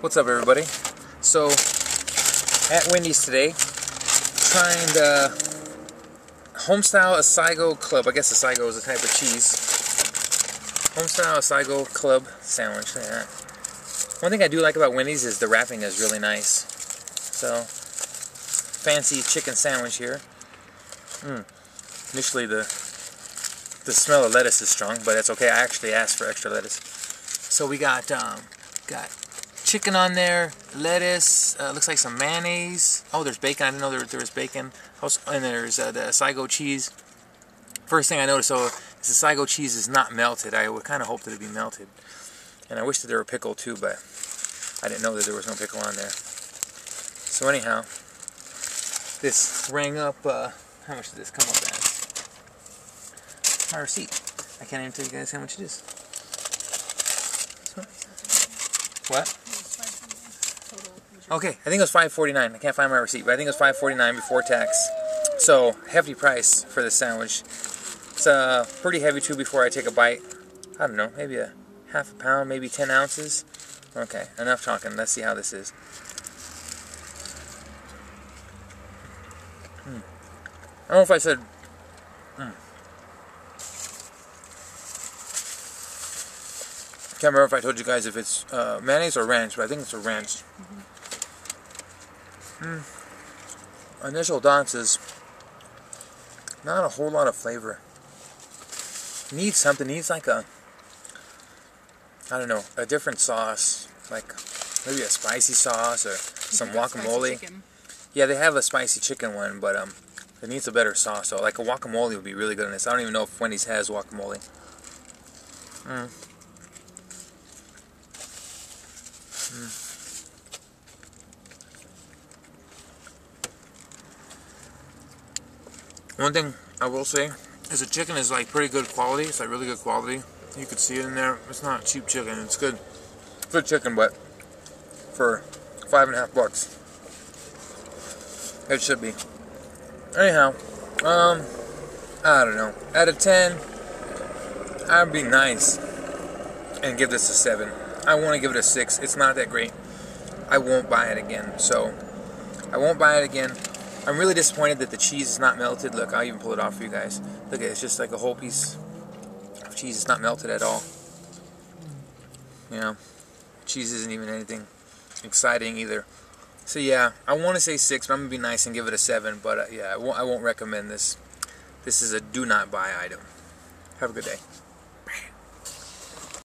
What's up, everybody? So, at Wendy's today, trying the Homestyle Asiago Club. I guess Asiago is a type of cheese. Homestyle Asiago Club sandwich. That. One thing I do like about Wendy's is the wrapping is really nice. So, fancy chicken sandwich here. Mm. Initially, the the smell of lettuce is strong, but it's okay. I actually asked for extra lettuce. So we got um, got chicken on there, lettuce, uh, looks like some mayonnaise. Oh, there's bacon. I didn't know there, there was bacon. Also, and there's uh, the Asiago cheese. First thing I noticed, so is the Asiago cheese is not melted. I would kind of hope that it'd be melted. And I wish that there were pickle too, but I didn't know that there was no pickle on there. So anyhow, this rang up, uh, how much did this come up as? My receipt. I can't even tell you guys how much it is. What? Okay, I think it was 5.49. I can't find my receipt, but I think it was 5.49 before tax. So hefty price for this sandwich. It's uh, pretty heavy too. Before I take a bite, I don't know, maybe a half a pound, maybe 10 ounces. Okay, enough talking. Let's see how this is. Hmm. I don't know if I said. Hmm. Can't remember if I told you guys if it's uh, mayonnaise or ranch, but I think it's a ranch. Mm. Initial thoughts is not a whole lot of flavor. Needs something. Needs like a I don't know a different sauce, like maybe a spicy sauce or some guacamole. Yeah, they have a spicy chicken one, but um, it needs a better sauce. So like a guacamole would be really good in this. I don't even know if Wendy's has guacamole. Mm. Mm. One thing I will say is the chicken is like pretty good quality. It's like really good quality. You can see it in there. It's not cheap chicken. It's good, good chicken, but for five and a half bucks, it should be. Anyhow, um, I don't know. Out of ten, I'd be nice and give this a seven. I want to give it a six. It's not that great. I won't buy it again. So I won't buy it again. I'm really disappointed that the cheese is not melted. Look, I'll even pull it off for you guys. Look, it's just like a whole piece of cheese. It's not melted at all. You know, cheese isn't even anything exciting either. So yeah, I want to say six, but I'm gonna be nice and give it a seven. But uh, yeah, I won't, I won't recommend this. This is a do not buy item. Have a good day.